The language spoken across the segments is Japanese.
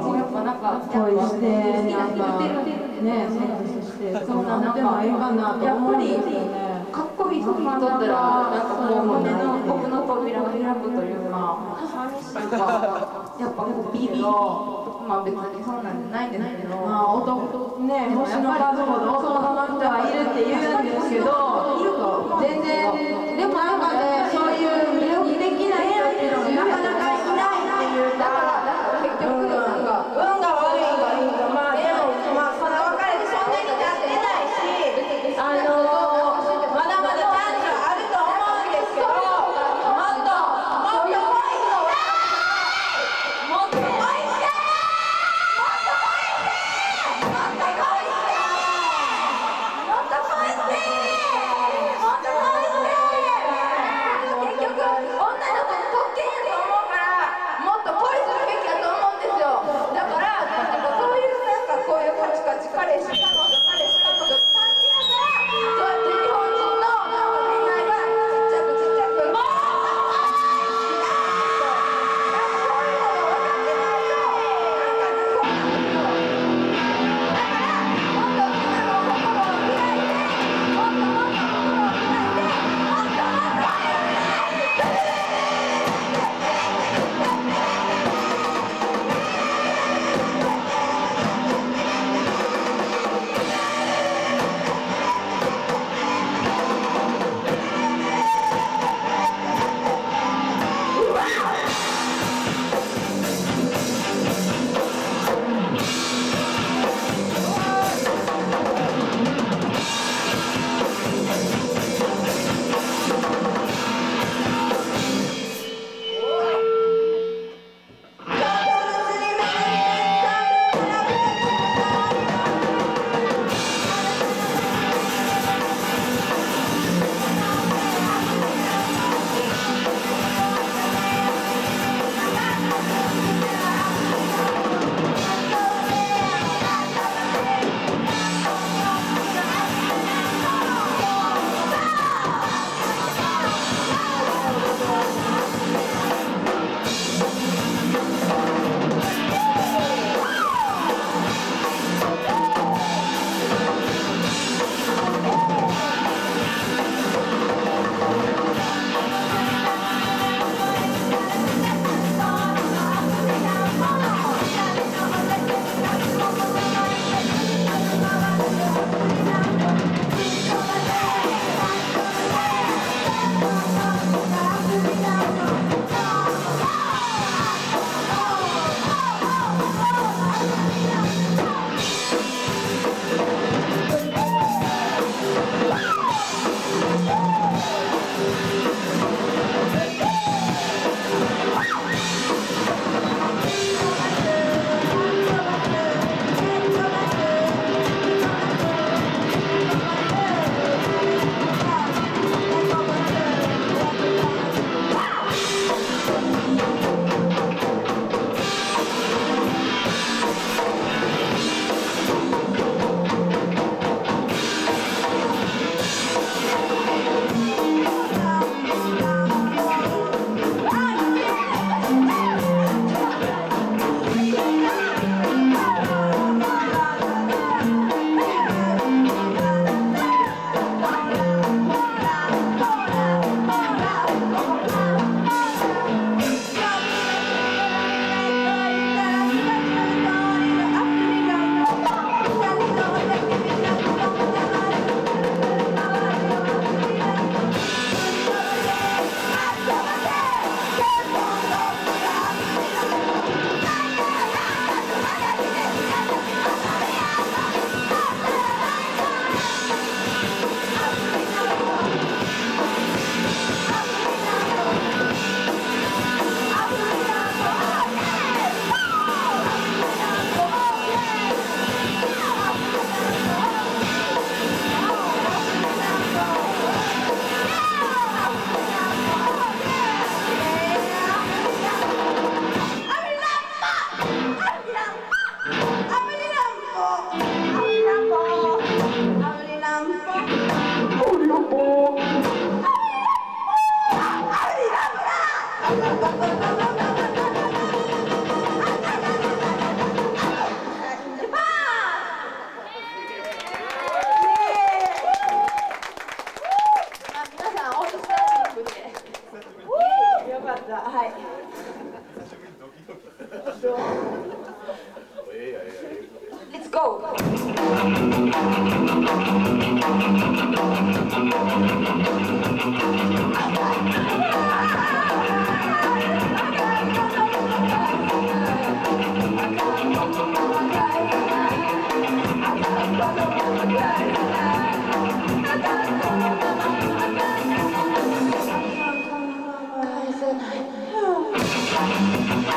恋してなんかねセックスしてそんなのでもいいかなと思うんですよね。かっこいい時にとったらなんかこう胸の僕の扉が開くというかなんかやっぱこうビビまあ別にそんなんじゃないんですけどまあ男ね星の数ほど男の人はいるって言うんですけど全然でも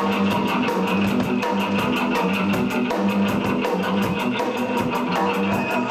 Thank you.